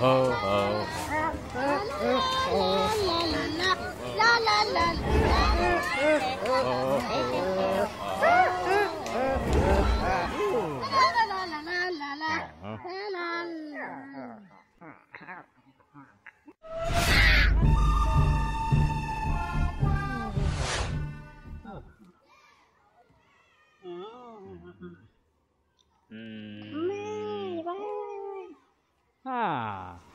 ho, ho. Mm. 啊。